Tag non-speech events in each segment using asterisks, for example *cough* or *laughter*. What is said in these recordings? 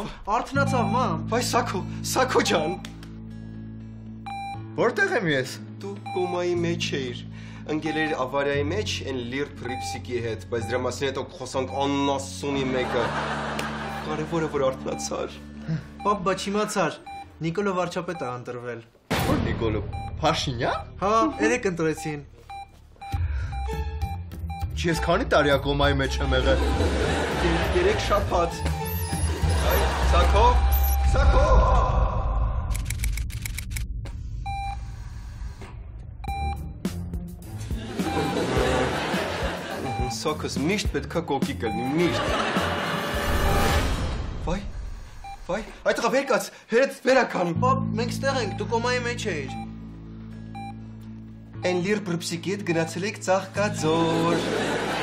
Մամ, արթնացավ, մամ։ Վայ Սակո, Սակո ջան, Որտեղ եմ ես։ դու կոմայի մեջ էիր։ Ընկերեր ավարիայի մեջ են լիր պրիպսիկի հետ, բայց դրա մասին հետո խոսանք աննասունի մեկը։ Կարևորը որ արթնացար։ Պապ, բա չիմացար։ Նիկոլո վարչապետ է ընտրվել։ Ո՞ր Նիկոլը։ Փաշինյան։ Հա, երեք ընտրեցին։ Ես քանի տարի ա կոմայի մեջ եմ եղել։ Երեք շաբաթ։ Սոքս միշտ պետքա կոկիկ լինի, միշտ։ Վայ, վայ, այդ տղա վեր կաց, հերդ վերական։ Պապ, մենք ստեղ ենք, դու կոմայի մեջ էիր։ Այն լիր բրպսիկիդ գնացել եք ծաղկաձոր։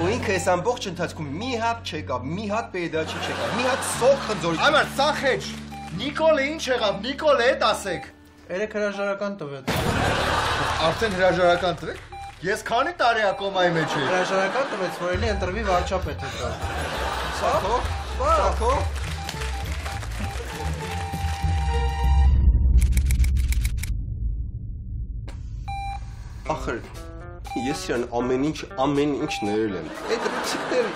Ու ինքը այս ամբողջ ընթացքում մի հատ չեկավ, մի հատ պեդաչի չեկավ, մի հատ սոխ խնձորի։ Այմար, ծախեջ։ Նիկոլը ինչ եղավ։ Նիկոլը հետ ասեք։ Երեք հրաժարական տվեց։ Արդեն հրաժարական տվեք։ Ես քանի տարի ա կոմայի մեջ եմ։ Հրաժարական տվեց, որ էլի ընտրվի վարչապետ հետո։ Սակո, սակո։ Ախր ես իրան ամեն ինչ ամեն ինչ ներել եմ։ Այդ ռիփսիկներ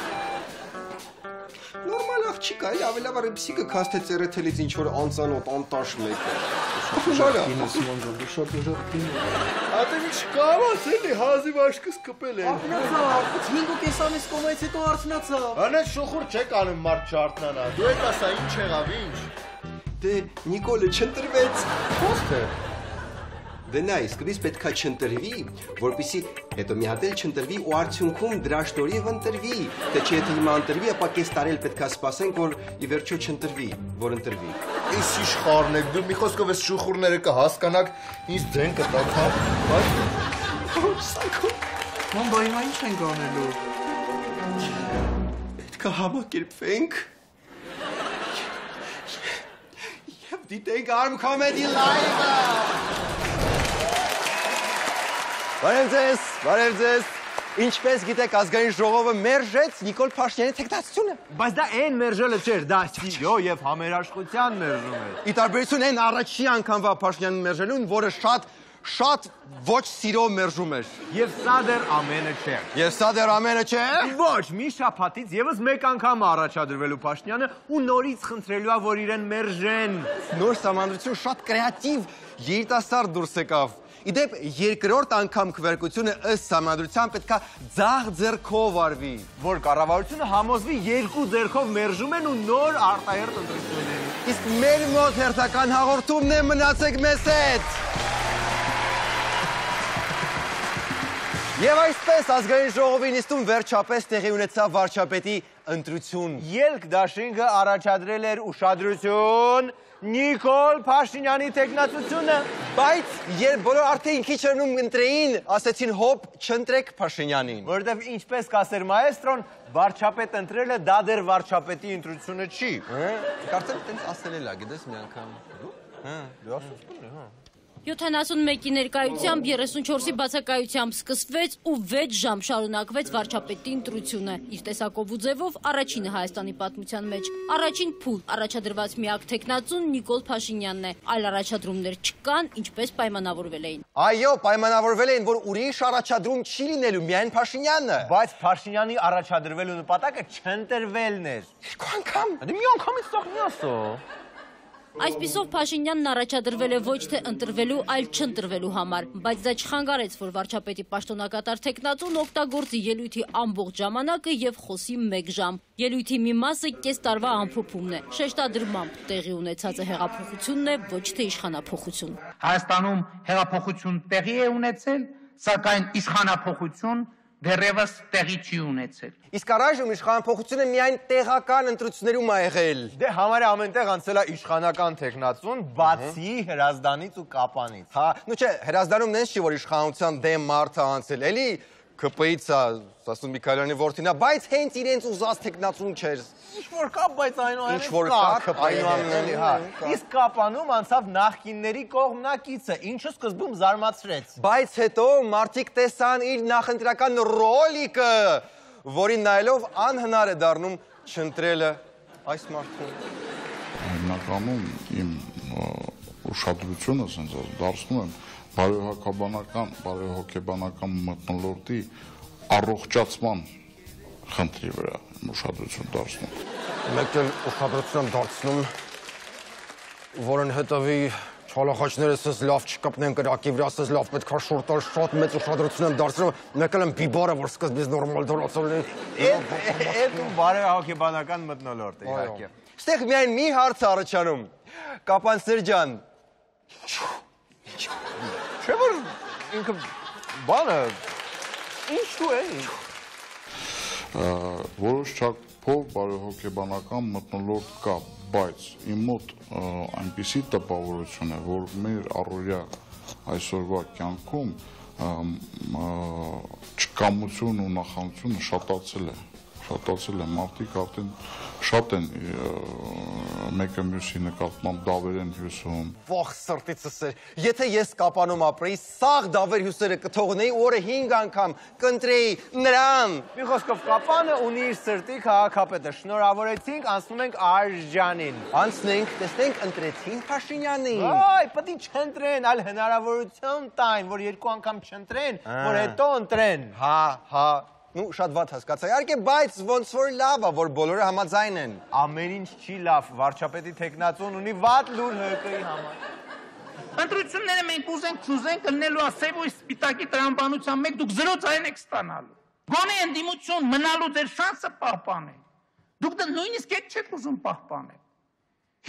նորմալ աղջիկ է, այլ ավելի լավ ռիփսիկը քաստե ծերեթելից ինչ որ անծանոթ անտաշ մեկը։ Շուշալա։ Ատեմ ինչ կարաս էլի հազիվ աշկս կպել է։ Արթնացավ։ 5.5 ամիս կոմայից հետո արթնացավ։ Անա շուխուր չեք անում մարդ չարթնանա։ Դու եք ասա ինչ եղավ ինչ։ Դե Նիկոլը չընտրվեց։ Ո՞ս թե։ Դե իսկապես պետքա չընտրվի, որpիսի հետո մի հատ էլ չընտրվի ու արդյունքում դրա շնորհիվ ընտրվի։ Դե չէ եթե հիմա ընտրվի, ապա կես տարի էլ պետքա սպասենք, որ ի վերջո չընտրվի, որ ընտրվի։ Իս իշխարն եք, դու մի խոսքով ես շուխուրները կհասկանաք, ինձ ձեն կտակ, հա։ Բայց Մամ, բա հիմա ինչ ենք անելու։ Պետքա համակերպվենք։ Եվ դիտենք Arm Comedy Live-ը։ Բարև ձեզ, բարև ձեզ։ Ինչպես գիտեք, ազգային ժողովը մերժեց Նիկոլ Փաշինյանի տեխնացությունը։ Բայց դա այն մերժելը չէր, դա սիրո եւ համերաշխության մերժում էր։ Ի տարբերություն այն առաջի անգամվա Փաշինյանին մերժելուն, որը շատ շատ ոչ սիրո մերժում էր։ Եվ սա դեռ ամենը չէր։ Եվ սա դեռ ամենը չէ։ Ոչ, մի շաբաթից եւս մեկ անգամ առաջադրվելու Փաշինյանը ու նորից խնդրելու է, որ իրեն մերժեն։ Նոր համանդրություն շատ կրեատիվ երիտասարդ դուրս եկավ։ Իդեպ երկրորդ անգամ քվերկությունը ըստ համանդրության պետքա ձախ ձեռքով արվի։ Որ կառավարությունը համոզվի երկու ձեռքով մերժում են ու նոր արտահերտ ընտրությունների։ Իսկ մեր մոտ հերթական հաղորդումն է մնացեք մեզ հետ։ Եվ այսպես ազգային ժողովի նիստում վերջապես տեղի ունեցավ վարչապետի ընտրություն։ Ելք դաշինքը առաջադրել էր ուշադրություն Նիկոլ Փաշինյանի տեխնացությունը։ Բայց երբ բոլոր արդեն քիչ երնում ընտրեին, ասեցին հոп, չընտրեք Փաշինյանին։ Որովհետև ինչպես կասեր մայեստրոն, վարչապետ ընտրելը դա դեռ վարչապետի ընտրությունը չի։ Կարծեմ տենց ասել էլա, գիտես մի անգամ։ Հա, Դու ասում ես, հա։ 71-ի ներկայությամբ 34-ի բացակայությամբ սկսվեց ու 6 ժամ շարունակվեց վարչապետի ընտրությունը։ Իր տեսակով ու ձևով առաջինը Հայաստանի պատմության մեջ։ Առաջին փուլ առաջադրված միակ տեխնացուն Նիկոլ Փաշինյանն է։ Այլ առաջադրումներ չկան, ինչպես պայմանավորվել էին։ Այո, պայմանավորվել էին, որ ուրիշ առաջադրում չի լինելու, միայն Փաշինյանը։ Բայց Փաշինյանի առաջադրվելու նպատակը չընտրվելն էր։ Երկու անգամ։ Դե մի անգամից տող մի ասո։ Այսպիսով Փաշինյանն առաջադրվել է ոչ թե ընտրվելու, այլ չընտրվելու համար, բայց դա չխանգարեց, որ վարչապետի պաշտոնակատար տեխնատուն օգտագործի ելույթի ամբողջ ժամանակը եւ խոսի 1 ժամ։ Ելույթի մի մասը կես տարվա ամփոփումն է։ Շեշտադրմամբ տեղի ունեցածը հեղափոխությունն է, ոչ թե իշխանափոխություն։ Հայաստանում հեղափոխություն տեղի է ունեցել, սակայն իշխանափոխություն դեռևս տեղի չի ունեցել։ Իսկ առայժմ իշխանափոխությունը միայն տեղական ընտրություններում է եղել։ Դե համարյա ամենտեղ անցել է իշխանական տեխնացուն, բացի հրազդանից ու կապանից։ Հա, նու չէ, հրազդանում նենց չի, որ իշխանության դեմ մարդը անցել, էլի ԿՊ-ից է Սասուն Միքայելյանի որդին է, բայց հենց իրենց ուզած տեխնացուն չէր։ Ինչ որ կա, բայց այնուամենայնիվ Ինչ որ կա, այնուամենայնիվ, հա։ Իսկ կապանում անցավ նախկինների կողմնակիցը, ինչը սկզբում զարմացրեց։ Բայց հետո մարդիկ տեսան իր նախընտրական ռոլիկը, որին նայելով անհնար է դառնում չընտրելը այս մարդուն։ Հիմնականում իմ ուշադրությունը ասենց դարձնում եմ բարեհոգեբանական, բարեհոգեբանական մտնոլորտի առողջացման խնդրի վրա ուշադրություն դարձնում։ Մեկ էլ ուշադրություն դարձնում, որն հետևի չալախաչները սս լավ չկպնեն կրակի վրա, սս լավ պետք է շուտ տալ, շատ մեծ ուշադրություն եմ դարձնում, մեկ էլ եմ բիբարը, որ սկզբից նորմալ դրացել է։ Այդ ու բարեհոգեբանական մտնոլորտ է իհարկե։ Ստեղ միայն մի հարց առաջանում։ Կապանցեր ջան, Չէ՞ որ ինքը բանը ինչու է։ Ա, որոշ չափով բարեհոգեբանական մտնոլորտ կա, բայց իմ մոտ ա, այնպիսի տպավորություն է, որ մեր առօրյա այսօրվա կյանքում ա, ա, չկամություն ու նախանությունը շատացել է շատացել է մարդիկ արդեն շատ են մեկը մյուսի նկատմամբ դավեր են հյուսում ողջ սրտիցս էր։ Եթե ես կապանում ապրեի, սաղ դավեր հյուսերը կթողնեի օրը 5 անգամ կընտրեի նրան։ Մի խոսքով կապանը ունի իր սրտի քաղաքապետը։ Շնորհավորեցինք, անցնում ենք Արժանին։ Անցնենք, տեսնենք ընտրեցին Փաշինյանին։ Այ, պետք է չընտրեն, այլ հնարավորություն տային, որ երկու անգամ չընտրեն, որ հետո ընտրեն։ Հա, հա, նու շատ վատ հասկացա։ Իհարկե, բայց ոնց որ լավ է, որ բոլորը համաձայն են։ Ամեն ինչ չի լավ, վարչապետի տեխնացուն ունի վատ լուր ՀԿ-ի համար։ Ընտրությունները մենք ուզենք, չուզենք լնելու ասեւ ու սպիտակի տրամբանության մեկ դուք 0 ցայն եք ստանալու։ Գոնե ընդդիմություն մնալու ձեր շանսը պահպանեք։ Դուք դա նույնիսկ այդ չեք ուզում պահպանել։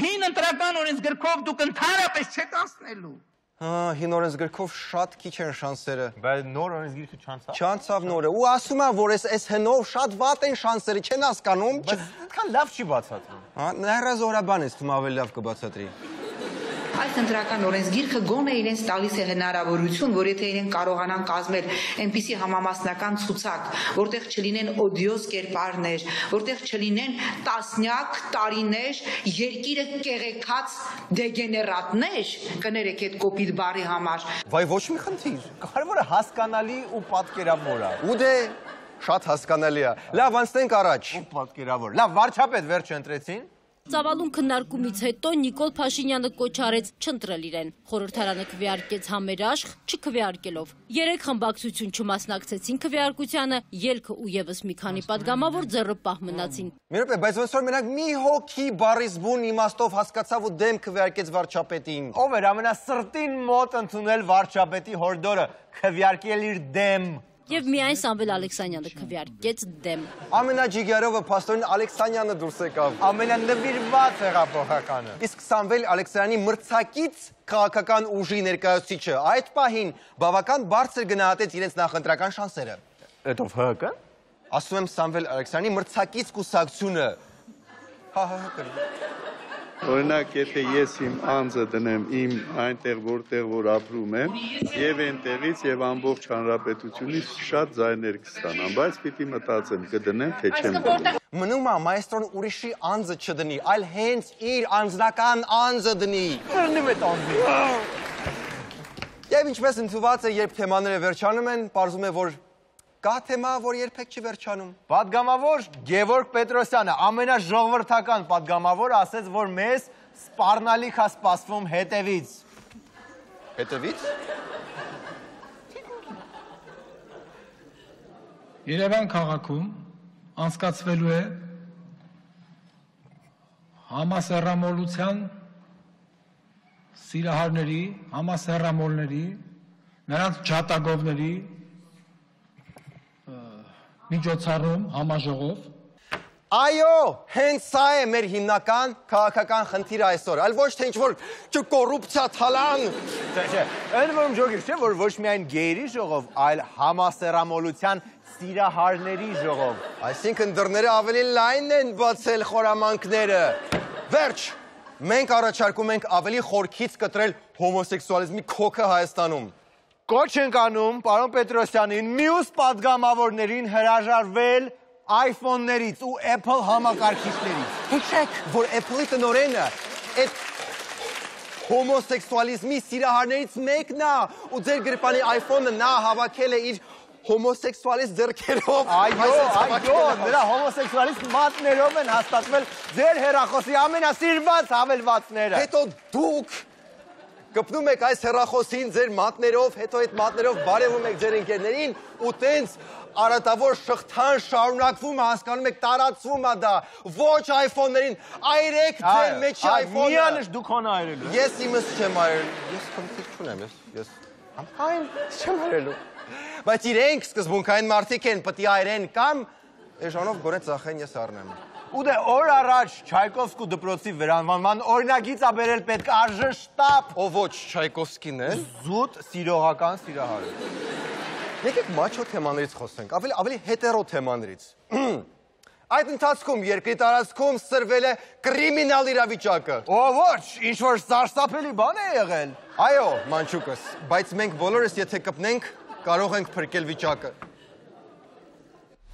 Հին ընտրական օրենսգրքով դուք ընդհանրապես չեք անցնելու։ Հա, հին օրենսգրքով շատ քիչ են շանսերը։ Բայց նոր օրենսգիրքը չանցա։ Չանցավ նորը։ Ու ասում եմ, որ այս այս հնով շատ վատ են շանսերը, չեն հասկանում։ Բայց այդքան լավ չի բացատրում։ Հա, նահրազորաբան ես, թվում ավելի լավ կբացատրի։ Այս ընտրական օրենսգիրքը գոնե իրենց տալիս է հնարավորություն, որ եթե իրեն կարողանան կազմել այնպիսի համամասնական ցուցակ, որտեղ չլինեն օդիոզ կերպարներ, որտեղ չլինեն տասնյակ տարիներ երկիրը կեղեքած դեգեներատներ, կներեք այդ կոպիտ բարի համար, Վայ ոչ մի խնդիր։ Կարևորը հասկանալի ու պատկերավոր է։ Ու դե շատ հասկանալի է։ Լավ, անցնենք առաջ։ Ու պատկերավոր։ Լավ, վարչապետ վերջը ընտրեցին։ Ծավալուն քննարկումից հետո Նիկոլ Փաշինյանը կոչ արեց չընտրել իրեն։ Խորհրդարանը քվեարկեց համերաշխ, չքվեարկելով։ Երեք խմբակցություն չմասնակցեցին քվեարկությանը, ելքը ու եւս մի քանի падգամավոր ձեռը պահ մնացին։ Մի րոպե, բայց ոնց որ մենակ մի հոգի բարիզբուն իմաստով հասկացավ ու դեմ քվեարկեց վարչապետին։ Ո՞վ էր ամենասրտին մոտ ընդունել վարչապետի հորդորը, քվեարկել իր դեմ։ Եվ միայն Սամվել Ալեքսանյանը քվեարկեց դեմ։ Ամենաջիգարովը փաստորեն Ալեքսանյանը դուրս եկավ։ Ամենանվիրված հեղափոխականը։ Իսկ Սամվել Ալեքսյանի մրցակից քաղաքական ուժի ներկայացուցիչը այդ պահին բավական բարձր գնահատեց իրենց նախընտրական շանսերը։ Այդով ՀԿ։ Ասում եմ Սամվել Ալեքսյանի մրցակից կուսակցությունը։ Հա, հա, հա, կրի։ Օրինակ, եթե ես իմ անձը դնեմ իմ այնտեղ, որտեղ որ ապրում եմ, եւ այնտեղից եւ ամբողջ հանրապետությունից շատ ձայներ կստանամ, բայց պիտի մտածեմ, կդնեմ թե չեմ դնի։ Մնում է մայստրոն ուրիշի անձը չդնի, այլ հենց իր անձնական անձը դնի։ Կրնում է տանձի։ Եվ ինչպես ընդուված է, երբ թեմաները վերջանում են, պարզում է, որ կա թեմա, որ երբեք չի վերջանում։ Պատգամավոր Գևորգ Պետրոսյանը, ամենաժողովրդական պատգամավորը ասեց, որ մեզ սպառնալիք է սպասվում հետևից։ Հետևից։ Երևան քաղաքում անցկացվելու է համասեռամոլության սիրահարների, համասեռամոլների, նրանց ջատագովների միջոցառում համաժողով Այո, հենց սա է մեր հիմնական քաղաքական խնդիրը այսօր, այլ ոչ թե ինչ-որ կոռուպցիա թալան։ Չէ, չէ, ընդ որում ջոգիր չէ, որ ոչ միայն գեյերի ժողով, այլ համասեռամոլության սիրահարների ժողով։ Այսինքն դռները ավելի լայն են բացել խորամանքները։ Վերջ, մենք առաջարկում ենք ավելի խորքից կտրել հոմոսեքսուալիզմի քոքը Հայաստանում կոչ ենք անում պարոն Պետրոսյանին մյուս падգամավորներին հրաժարվել iPhone-ներից ու Apple համակարգիչներից։ Հիշեք, որ Apple-ի տնորենը այդ հոմոսեքսուալիզմի սիրահարներից մեկն է ու ձեր գրպանի iPhone-ը նա հավաքել է իր հոմոսեքսուալիստ ձեռքերով։ Այո, այո, նրա հոմոսեքսուալիստ մատներով են հաստատվել ձեր հերախոսի ամենասիրված հավելվածները։ Հետո դուք կպնում եք այս հերախոսին ձեր մատներով, հետո այդ մատներով բարևում եք ձեր ընկերներին ու տենց արատավոր շղթան շարունակվում է, հասկանում եք, տարածվում է դա։ Ոչ iPhone-ներին, այրեք ձեր մեջի iPhone-ը։ Միանշ դու քոնը այրելու։ Ես իմս չեմ այրել։ Ես քննիր չունեմ, ես ես ամփայն չեմ այրելու։ Բայց իրենք սկզբունքային մարդիկ են, պետք է այրեն կամ էժանով գոնե ծախեն ես առնեմ։ Ու դե օր առաջ Չայկովսկու դպրոցի վերանվանման օրինագիծ ա բերել պետք արժե շտապ։ Ո ոչ Չայկովսկին է։ Զուտ սիրողական սիրահար։ Եկեք մաչո թեմաներից խոսենք, ավելի ավելի հետերո թեմաներից։ Այդ ընթացքում երկրի տարածքում սրվել է կրիմինալ իրավիճակը։ Ո ոչ, ինչ որ սարսափելի բան է եղել։ Այո, մանչուկս, բայց մենք բոլորս եթե կպնենք, կարող ենք փրկել վիճակը։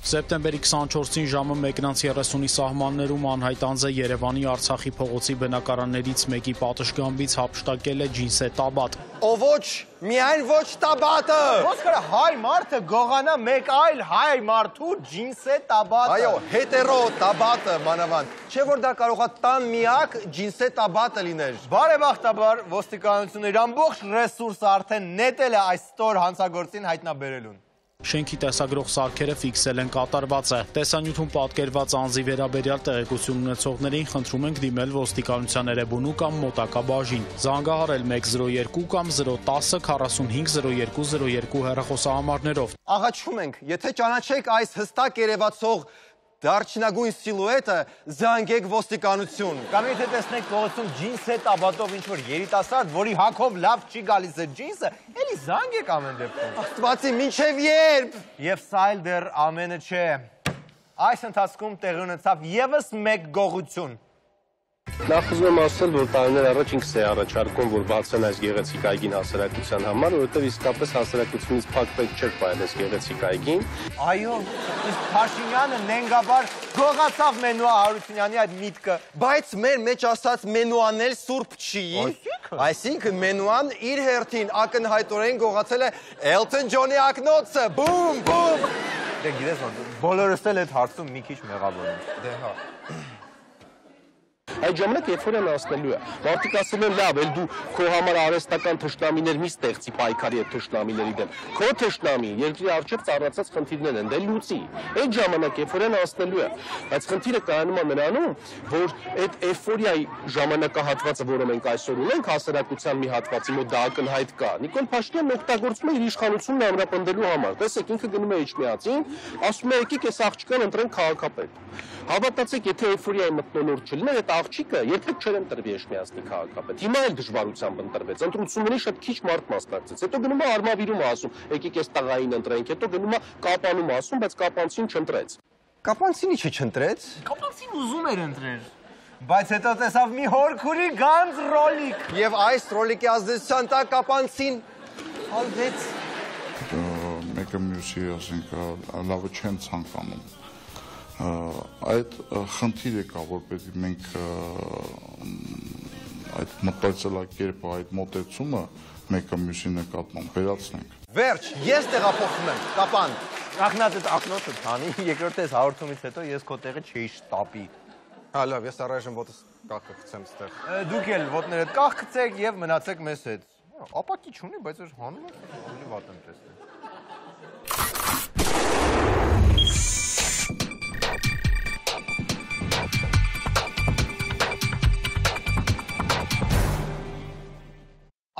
Սեպտեմբերի 24-ին ժամը 1:30-ի սահմաններում անհայտ անձը Երևանի Արցախի փողոցի բնակարաններից մեկի պատշգամբից հապշտակել է ջինսե տաբատ։ Ո ոչ, միայն ոչ տաբատը։ Ոնց կարա հայ մարդը գողանա մեկ այլ հայ մարդու ջինսե տաբատը։ Այո, հետերո տաբատը մանավանդ։ Չէ որ դա կարողա տան միակ ջինսե տաբատը լիներ։ Բարեբախտաբար ոստիկանությունը իր ամբողջ ռեսուրսը արդեն նետել է այս ստոր հանցագործին հայտնաբերելուն։ Շենքի տեսագրող սարքերը ֆիքսել են կատարվածը։ Տեսանյութում պատկերված անձի վերաբերյալ տեղեկություն ունեցողներին խնդրում ենք դիմել ոստիկանության երեբունու կամ մոտակա բաժին։ Զանգահարել 102 կամ 010 450202 հեռախոսահամարներով։ Աղաչում ենք, եթե ճանաչեք այս հստակ երևացող դարչնագույն սիլուետը, զանգեք ոստիկանություն։ Կամ եթե տեսնեք փողոցում ջինսե տաբատով ինչ որ երիտասարդ, որի հակով լավ չի գալիս է ջինսը, էլի զանգեք ամեն դեպքում։ Աստվածի, ինչև երբ։ Եվ սա էլ դեռ ամենը չէ։ Այս ընթացքում տեղի ունեցավ եւս մեկ գողություն։ Նախ ուզում եմ ասել, որ տարիներ առաջ ինքս էի առաջարկում, որ բացեն այս գեղեցիկ այգին հասարակության համար, որովհետև իսկապես հասարակությունից փակ պետք չէր պահել այս գեղեցիկ այգին։ Այո, իսկ Փաշինյանը նենգաբար գողացավ Մենուա Հարությունյանի այդ միտքը։ Բայց մեր մեջ ասած Մենուան էլ սուրբ չի։ Այսինքն? Մենուան իր հերթին ակնհայտորեն գողացել է Elton John-ի ակնոցը։ Բում, բում։ Դե գիտես բոլորս էլ այդ հարցում մի քիչ մեղավոր ենք։ Դե հա։ Այդ ժամանակ երբ որ են ասնելու է, մարդիկ ասել են լավ, էլ դու քո համար արհեստական թշնամիներ մի ստեղծի պայքարի այդ թշնամիների դեմ։ Քո թշնամի երկրի արժեք ծառացած խնդիրներ են, դե լուծի։ Այդ ժամանակ երբ որ են ասնելու է, բայց խնդիրը կայանում է նրանում, որ այդ էйֆորիայի ժամանակահատվածը, որը մենք այսօր ունենք, հասարակության մի հատվածի մոտ դա ակնհայտ կա։ Նիկոլ Փաշինյանն օգտագործում է իր իշխանությունն ամրապնդելու համար։ Տեսեք, ինքը գնում է իջմիածին, ասում է եկեք այս աղջկան ընտրենք քաղաքապետ։ Հավատացեք, եթե էйֆորիայի մտնոլորտ չլիներ, այդ աղջիկը երբեք չեր ընտրվի Էշմիածնի քաղաքապետ։ Հիմա էլ դժվարությամբ ընտրվեց։ Ընտրությունների շատ քիչ մարդ մասնակցեց։ Հետո գնում է արմավիրում ասում, եկեք այս տղային ընտրենք, հետո գնում է կապանում ասում, բայց կապանցին չընտրեց։ Կապանցին ինչի չընտրեց։ Կապանցին ուզում էր ընտրել։ Բայց հետո տեսավ մի հորքուրի գանձ ռոլիկ։ Եվ այս ռոլիկի ազդեցության տակ կապանցին հալվեց։ Մեկը մյուսի, ասենք, լավը չեն ցանկանում այդ խնդիրը կա, որ պետք է մենք այդ մտածելակերպը, այդ մոտեցումը մեկը մյուսի նկատմամբ վերացնենք։ Վերջ, ես տեղափոխվում եմ, կապան։ Նախնած այդ ակնոցը տանի, երկրորդ էս հաղորդումից հետո ես քո տեղը չէի շտապի։ Հա լավ, ես առայժմ ոտս կախը գցեմ ստեղ։ Դուք էլ ոտներդ կախ գցեք եւ մնացեք մեզ հետ։ Ապակի չունի, բայց այս հանում է, ավելի վատ եմ տեսնում։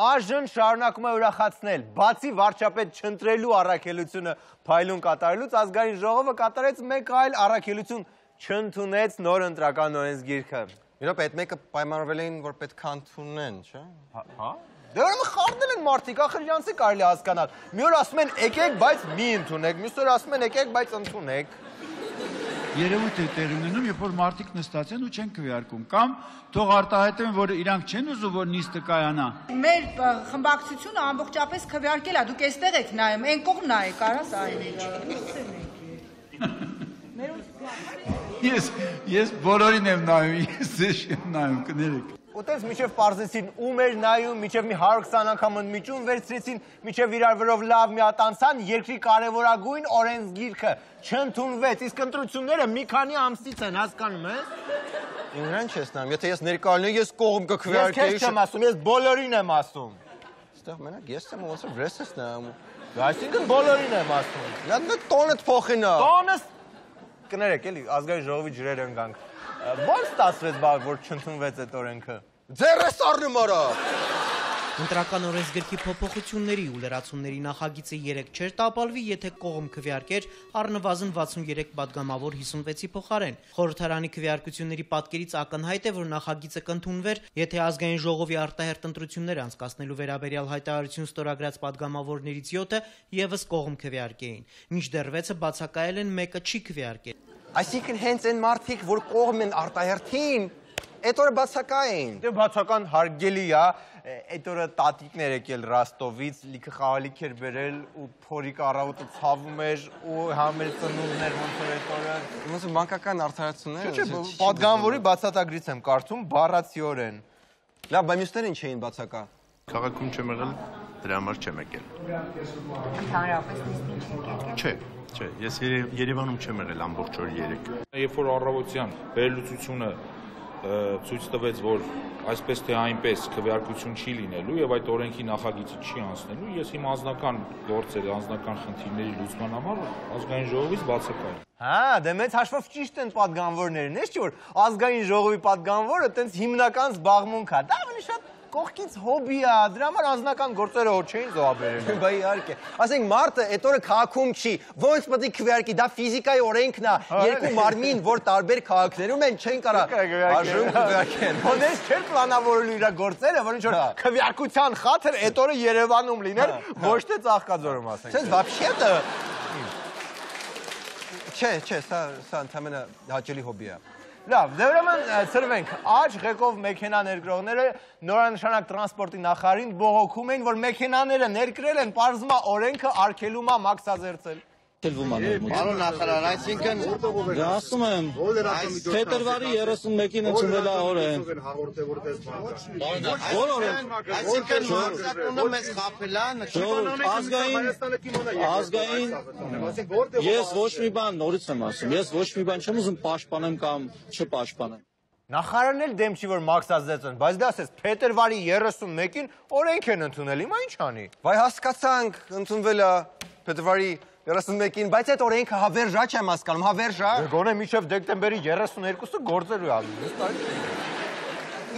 Այժմ շարունակում է ուրախացնել։ Բացի վարչապետ չընտրելու առաքելությունը փայլուն կատարելուց, ազգային ժողովը կատարեց մեկ այլ առաքելություն չընդունեց նոր ընտրական օրենսգիրքը։ Իրոք այդ մեկը պայմանավորվել էին, որ պետք է ընդունեն, չէ՞։ Հա։ Դե ուրեմն խառնել են մարդիկ, ախր իրանցի կարելի հասկանալ։ Մի օր ասում են եկեք, բայց մի ընդունեք, մյուս օր ասում են եկեք, բայց ընդունեք։ Երևույթ է տեղի ունենում, երբ որ մարդիկ նստած են ու չեն քվեարկում, կամ թող արտահայտեն, որ իրանք չեն ուզում, որ նիստը կայանա։ Մեր խմբակցությունը ամբողջապես քվեարկել է, դուք այստեղ եք նայում, այն կողմ նայեք, արաս այլ։ Ես ես բոլորին եմ նայում, ես ձեզ չեմ նայում, կներեք։ ու տես միջև պարզեցին ում էր նայում, միջև մի 120 անգամ ընդմիջում վերցրեցին, միջև իրար վրով լավ մի հատ անցան, երկրի կարևորագույն օրենսգիրքը չընդունվեց, իսկ ընտրությունները մի քանի ամսից են, հասկանում ես։ Ինքնան չես նայում, եթե ես ներկայանում ես կողմ Ես կքվեարկեի։ քեզ չեմ ասում, ես բոլորին եմ ասում։ Այստեղ մենակ ես եմ ոնց որ վրես ես նայում։ Այսինքն բոլորին եմ ասում։ Նա դա տոնդ փոխինա։ Տոնս կներեք էլի ազգային ժողովի ջրեր ընկանք։ Ո՞ր ստացվեց բա որ չընդունվեց այդ օրենքը։ Ձեռս առնում արա։ Ընտրական օրենսգրքի փոփոխությունների ու լրացումների նախագիծը 3 չէր տապալվի, եթե կողմ քվեարկեր առնվազն 63 падգամավոր 56-ի փոխարեն։ Խորհրդարանի քվեարկությունների պատկերից ակնհայտ է, որ նախագիծը կընդունվեր, եթե ազգային ժողովի արտահերտ ընտրություններ անցկացնելու վերաբերյալ հայտարարություն ստորագրած падգամավորներից 7-ը եւս կողմ քվեարկեին, մինչդեռ 6-ը բացակայել են մեկը չի քվեարկել։ Այսինքն հենց այն մարդիկ, որ կողմ են արտահերթին, այդ օրը բացակա էին։ Դե բացական հարգելի է, այդ օրը տատիկներ եկել Ռաստովից, լիքը խաղալիք էր բերել ու փորիկ առավոտը ցավում էր ու համել ծնունդներ ոնց որ այդ օրը։ Ոնց բանկական արդարացումներ։ Չէ, պատգամավորի բացատագրից եմ կարծում բառացիորեն։ Լավ, բայց մյուսները ինչ էին բացակա։ Քաղաքում չեմ եղել, դրա համար չեմ եկել։ Ընդհանրապես ինչ եկել։ Չէ, չէ, ես Երևանում չեմ եղել ամբողջ օր 3։ Երբ որ առավոտյան վերլուծությունը ցույց տվեց, որ այսպես թե այնպես քվեարկություն չի լինելու եւ այդ օրենքի նախագիծը չի անցնելու, ես իմ անձնական գործերի, անձնական խնդիրների լուծման համար ազգային ժողովից բացակայ եմ։ Հա, դե մեծ հաշվով ճիշտ են падգամավորներն, էս չէ՞ որ ազգային ժողովի падգամավորը տենց հիմնական զբաղմունք է։ Դա ավելի շատ կողքից հոբի է, դրա համար անձնական գործերը հոր չէին զոհաբերել։ Բա իհարկե։ Ասենք մարդը այդ օրը քաղաքում չի, ոնց պետք է քվեարկի, դա ֆիզիկայի օրենքն է։ Երկու մարմին, որ տարբեր քաղաքներում են, չեն կարա արժում քվեարկեն։ Հոնես չէր պլանավորելու իր գործերը, որ ինչ որ քվեարկության խաթր այդ օրը Երևանում լիներ, ոչ թե Ծաղկաձորում ասենք։ Սենց вообще-то Չէ, չէ, սա սա ընդհանրապես հաճելի հոբի է։ Լավ, դե ուրեմն ծրվենք։ Աջ ղեկով մեքենա ներգրողները նորանշանակ տրանսպորտի նախարին բողոքում էին, որ մեքենաները ներկրել են, պարզումա օրենքը արգելում է մաքսազերծել։ Քելվում է Պարոն նախարար, այսինքն դե ասում եմ, փետրվարի 31-ին ընդունվել է օրեն։ Որ օրեն։ Այսինքն մաքսատունը մեզ խափել է, ազգային ազգային ես ոչ մի բան նորից եմ ասում, ես ոչ մի բան չեմ ուզում պաշտպանեմ կամ չպաշտպանեմ։ Նախարարն էլ դեմ չի որ մաքսազերծեն, բայց դա ասես փետրվարի 31-ին օրենք են ընդունել, հիմա ինչ անի։ Վայ հասկացանք, ընդունվել է փետրվարի 31-ին, բայց այդ օրենքը հավերժա չեմ հասկանում, հավերժա։ Դե Գոնե մինչև դեկտեմբերի 32-ը գործելու ալու։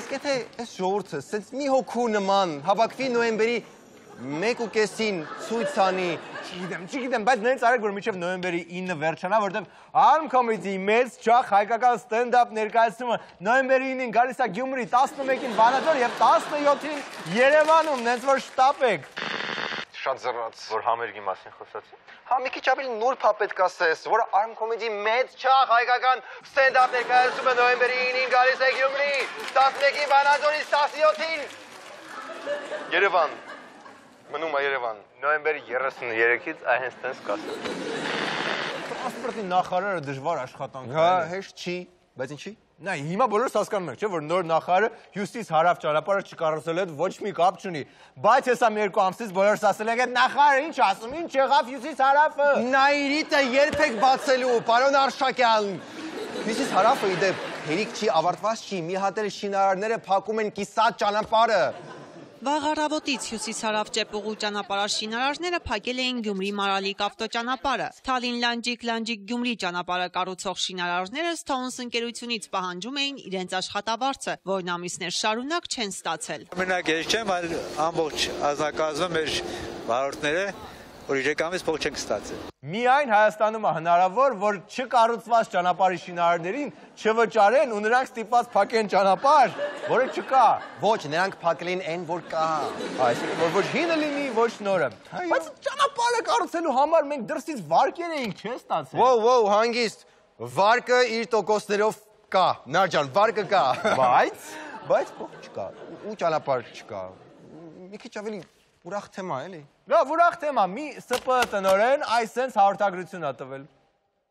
Իսկ եթե այս ժողովուրդը սենց մի հոգու նման հավաքվի նոյեմբերի 1.5-ին ցույց անի, Չգիտեմ, չգիտեմ, բայց նենց արեք, որ մինչև նոյեմբերի 9-ը վերջանա, որտեղ Arm Comedy մեծ ճախ հայկական ստենդափ ներկայացումը նոյեմբերի 9-ին գալիս է Գյումրի, 11-ին Վանաձոր եւ 17-ին Երևանում, նենց որ շտապ եք։ շատ զռած, որ համերգի մասին խոսացի։ Հա մի քիչ ավելի նուրբ հա պետք ասես, որ Arm Comedy մեծ չաղ հայկական ստենդափ ներկայացումը նոյեմբերի 9-ին գալիս է Գյումրի, 11-ին Վանաձորի, 17-ին Երևան։ Մնում է Երևան։ Նոյեմբերի 33-ից այնպես տես կասեմ։ Տրանսպորտի նախարարը դժվար աշխատանք Հա, հեշտ չի, բայց ինչի։ Նա հիմա բոլորս հասկանում ենք, չէ՞ որ նոր նախարարը հյուսիս հարավ ճանապարհը չկառուցել հետ ոչ մի կապ չունի։ Բայց հեսա մի երկու ամսից բոլորս ասել ենք, այդ նախարարը ինչ ասում, ինչ եղավ հյուսիս հարավը։ Նայրիտը երբեք բացելու, պարոն Արշակյան։ Հյուսիս հարավը իդեպ հերիք չի, ավարտված չի, մի հատ էլ շինարարները փակում են կիսատ ճանապարհը։ Վաղ առավոտից հյուսիս-հարավ ճեպուղու ճանապարհ շինարարները փակել էին Գյումրի Մարալիկ ավտոճանապարհը։ Թալին Լանջիկ Լանջիկ Գյումրի ճանապարհը կառուցող շինարարները Stones ընկերությունից պահանջում էին իրենց աշխատավարձը, որն ամիսներ շարունակ չեն ստացել։ Մենակ ես չեմ, այլ ամբողջ ազնագազմը մեր վարորդները որ 3 ամիս փող չենք ստացել։ Միայն Հայաստանում է հնարավոր, որ չկառուցված ճանապարհի շինարարներին չվճարեն ու նրանք ստիպված փակեն ճանապարհ, որը չկա։ Ոչ, նրանք փակել են այն, որ կա։ Այսինքն, որ ոչ հինը լինի, ոչ նորը։ Բայց ճանապարհը կառուցելու համար մենք դրսից վարկեր էինք, չէ՞ ստացել։ Ոու, ոու, հանգիստ։ Վարկը իր տոկոսներով կա։ Նարջան, վարկը կա։ Բայց բայց փող չկա ու ճանապարհ չկա։ Մի քիչ ավելի ուրախ թեմա էլի։ Լավ, ուրախ թեմա։ Մի ՍՊ տնորեն այսենց հաղորդագրություն ա տվել։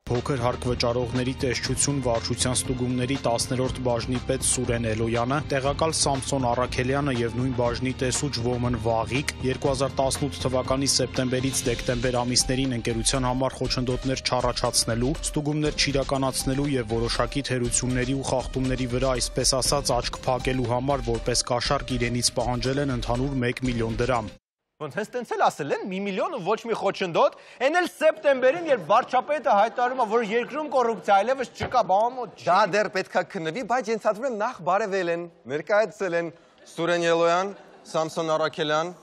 Փոքր հարկ վճարողների տեսչություն վարչության ստուգումների 10-րդ բաժնի պետ Սուրեն Էլոյանը, տեղակալ Սամսոն Արաքելյանը եւ նույն բաժնի տեսուչ Ոմն Վաղիկ 2018 թվականի սեպտեմբերից դեկտեմբեր ամիսներին ընկերության համար խոչընդոտներ չառաջացնելու, ստուգումներ չիրականացնելու եւ որոշակի թերությունների ու խախտումների վրա, այսպես ասած, աչք փակելու համար որպես կաշառք իրենից պահանջել են ընդհանուր 1 միլիոն դրամ։ Ոնց հենց տենց էլ ասել են մի միլիոն ու ոչ մի խոչընդոտ, այն էլ սեպտեմբերին, երբ վարչապետը հայտարարում է, որ երկրում կոռուպցիա այլևս չկա, բամոտ Դա դեռ պետքա քննվի, բայց ինձ հատվում է նախ բարևել են, ներկայացել են Սուրեն Ելոյան, Սամսոն Արաքելյան,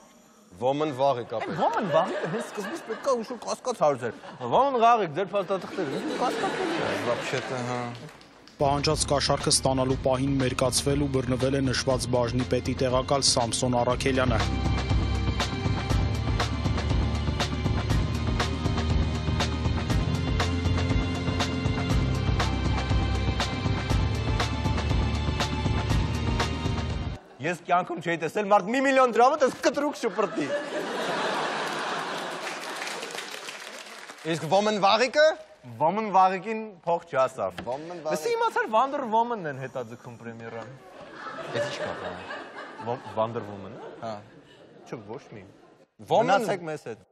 Ոմն Վաղիկ ապեր։ Ոմն Վաղիկը հենց սկզբից պետքա ուշուր կասկած հարցեր։ Ոմն Վաղիկ ձեր փաստաթղթերը կասկածելի է։ Вообще-то, հա։ Պահանջած կաշառքը ստանալու պահին մերկացվել ու բռնվել է նշված բաժնի պետի տեղակալ Սամսոն Արաքելյանը։ Ես կյանքում չէի տեսել մարդ մի միլիոն դրամը դες կտրուկ շպրտի։ Իսկ Ոմն Վաղիկը? Ոմն Վաղիկին փող չասավ։ Ոմն Լսի իմացար Վանդեր Ոմնն են հետաձգում պրեմիերան։ Էս ի՞նչ կա։ Վանդեր Ոմնը։ Հա։ Չէ, ոչ մի։ Մնացեք մեզ հետ։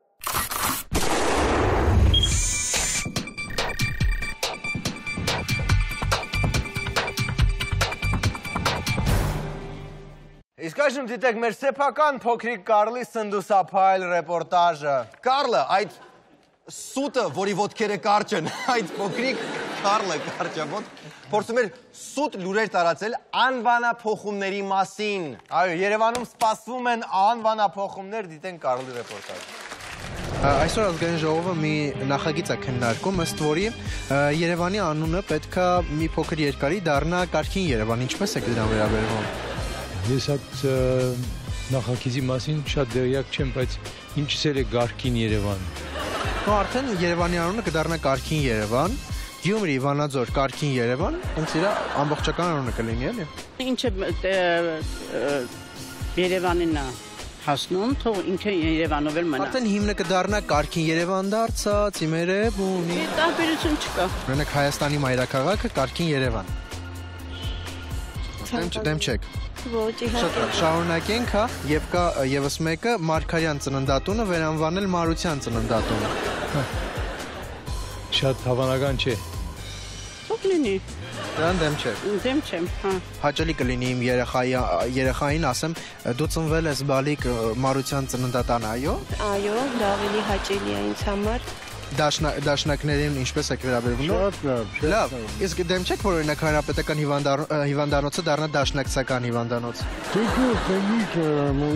Իսկ այժմ դիտեք մեր սեփական փոքրիկ Կարլի սնդուսափայլ ռեպորտաժը։ Կարլը, այդ սուտը, որի ոտքերը կարճ են, *laughs* այդ փոքրիկ Կարլը կարճ է, ոտ փորձում էր սուտ լուրեր տարածել անվանափոխումների մասին։ Այո, Երևանում սպասվում են անվանափոխումներ, դիտեն Կարլի ռեպորտաժը։ Այսօր ազգային ժողովը մի նախագիծ է քննարկում, ըստ որի Երևանի անունը պետքա մի փոքր երկարի դառնա Կարքին Երևան։ Ինչպես է դրան վերաբերվում։ Ես այդ նախագիծի մասին շատ դերյակ չեմ, բայց ինչսեր է Գարքին Երևան։ Ու արդեն Երևանի անունը կդառնա Կարքին Երևան, Գյումրի, Վանաձոր, Կարքին Երևան, հենց իր ամբողջական անունը կլինի, էլի։ Ինչը Երևանին է հասնում, թող ինքը Երևանով էլ մնա։ Արդեն հիմնը կդառնա Կարքին Երևան դարձած, իմերև ունի։ Տարբերություն չկա։ Օրինակ Հայաստանի մայրաքաղաքը Կարքին Երևան։ Դեմ չեք։ Ոչ, Շատ լավ, շարունակենք, հա, եւ կա եւս մեկը Մարկարյան ծննդատունը վերանվանել Մարության ծննդատուն։ Շատ հավանական չէ։ Թող լինի։ Դրան դեմ չեք։ Դեմ չեմ, հա։ Հաճելի կլինի իմ երեխայի երեխային ասեմ, դու ծնվել ես բալիկ Մարության ծննդատան, այո։ Այո, դա ավելի հաճելի է ինձ համար։ Դաշնա դաշնակներին ինչպես եք վերաբերվում։ Շատ լավ, շատ լավ։ Իսկ դեմ չեք, որ օրինակ հանրապետական հիվանդանոցը դառնա դաշնակցական հիվանդանոց։ Թեկուզ, թեկուզ,